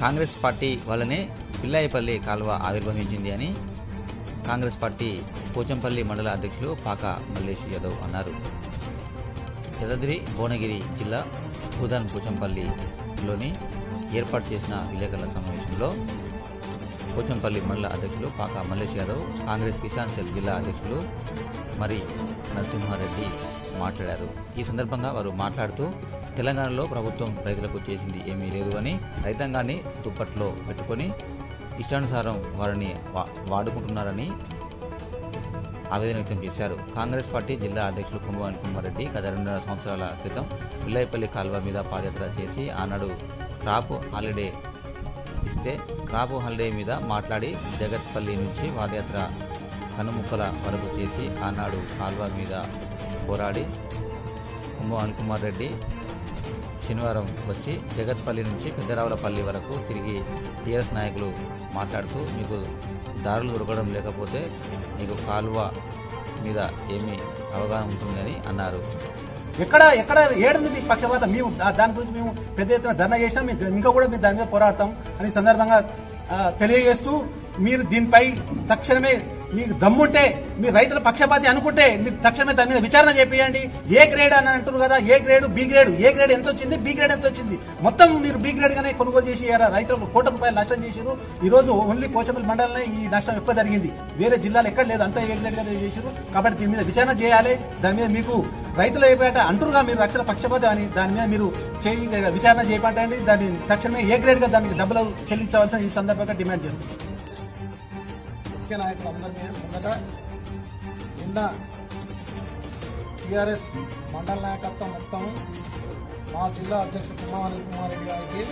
Congress party వల్లనే పిల్లాయిపల్లి కాలువ ఆవిర్భవించింది అని కాంగ్రెస్ పార్టీ పోచంపల్లి మండల అధ్యక్షులు పాక మల్లేష్ యాదవ్ అన్నారు. యాదాద్రి భువనగిరి జిల్లా భూదాన్ పోచంపల్లిలోని ఏర్పాటు చేసిన విలేకరుల సమావేశంలో పోచంపల్లి మండల అధ్యక్షులు పాక మల్లేష్ యాదవ్ కాంగ్రెస్ కిసాన్ సెల్ జిల్లా అధ్యక్షులు మరి నరసింహారెడ్డి మాట్లాడారు. ఈ సందర్భంగా వారు మాట్లాడుతూ తెలంగాణలో ప్రభుత్వం రైతులకు చేసింది ఏమీ లేదు అని రైతాంగాన్ని దుప్పట్లో పెట్టుకొని ఇష్టానుసారం వారిని వా- వాడుకుంటున్నారని ఆవేదన వ్యక్తం చేశారు. కాంగ్రెస్ పార్టీ జిల్లా అధ్యక్షులు కుంభవాణి కుమారెడ్డి గత రెండున్నర సంవత్సరాల క్రితం పిల్లాయిపల్లి కాల్వ మీద పాదయాత్ర చేసి ఆనాడు క్రాప్ హాలిడే ఇస్తే క్రాప్ హాలిడే మీద మాట్లాడి జగత్పల్లి నుంచి పాదయాత్ర కనుముక్కల వరకు చేసి ఆనాడు కాల్వ మీద పోరాడి కుంభవాణి కుమార్ రెడ్డి శనివారం వచ్చి జగత్పల్లి నుంచి పెద్దరావులపల్లి వరకు తిరిగి టీఆర్ఎస్ నాయకులు మాట్లాడుతూ మీకు దారులు దొరకడం లేకపోతే మీకు కాలువ మీద ఏమి అవగాహన ఉంటుందని అన్నారు. ఎక్కడ ఎక్కడ ఏడుంది మీకు పక్షపాతం? మేము దా- దాని గురించి మేము పెద్ద ఎత్తున ధర్నా చేసినాం మేము ఇంకా కూడా మేము దాని మీద పోరాడతాం అని సందర్భంగా తెలియజేస్తూ మీరు దీనిపై తక్షణమే మీకు దమ్ముంటే మీ రైతుల పక్షపాతి అనుకుంటే మీరు తక్షణమే దాని మీద విచారణ చేపియండి. ఏ గ్రేడ్ అని అంటారు కదా A grade B grade A grade ఎంత వచ్చింది బి గ్రేడ్ ఎంత వచ్చింది. మొత్తం మీరు బి గ్రేడ్ గానే కొనుగోలు చేసి రైతులకు కోట రూపాయలు నష్టం చేశారు ఈ రోజు ఓన్లీ పోచంపల్లి మండలంలో ఈ నష్టం ఎక్కువ జరిగింది. వేరే జిల్లాలు ఎక్కడ లేదు అంతా ఏ గ్రేడ్ గానే చేశారు కాబట్టి దీని మీద విచారణ చేయాలి. దాని మీద మీకు రైతుల ఏపేట అంటురుగా మీరు రక్షణ పక్షపాతం అని. దాని మీద మీరు చేయి విచారణ చేయబట్టండి దాన్ని తక్షణమే ఏ గ్రేడ్గా దానికి డబ్బులు చెల్లించవలసిన ఈ సందర్భంగా డిమాండ్ చేస్తుంది ముఖ్య నాయకులందరినీ ముందట నిన్న టీఆర్ఎస్ మండల నాయకత్వం మొత్తం మా జిల్లా అధ్యక్షుడు కుమార్ కుమార్ రెడ్డి గారికి